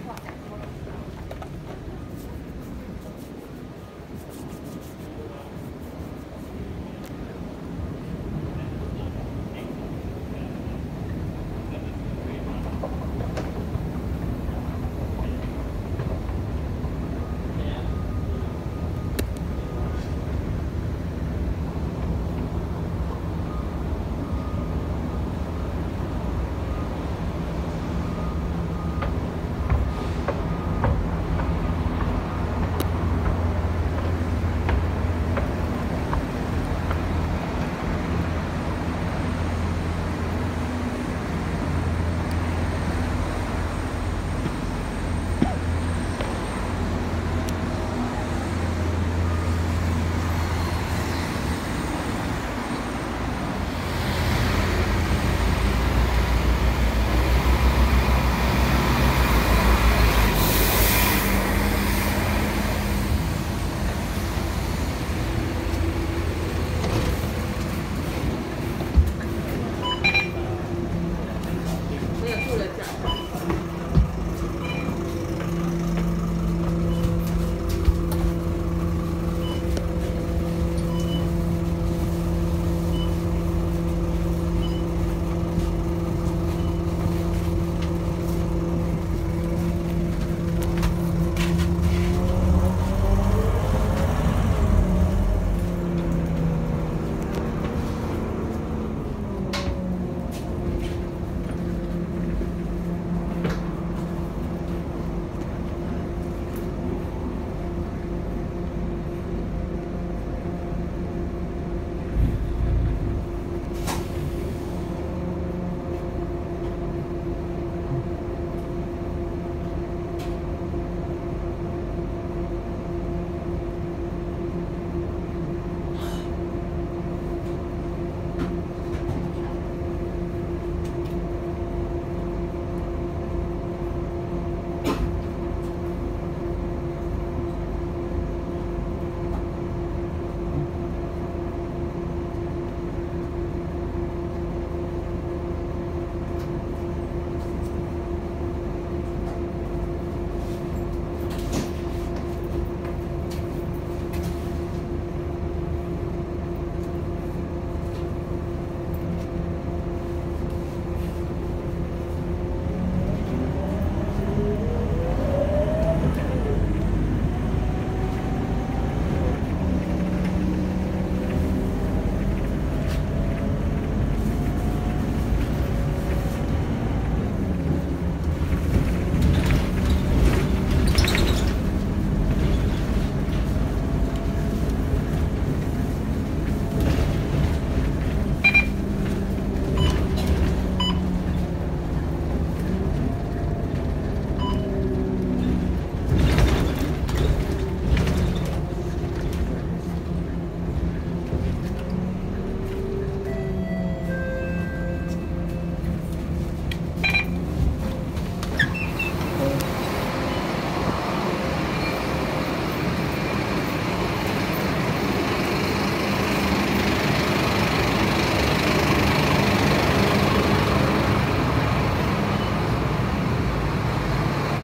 o'clock.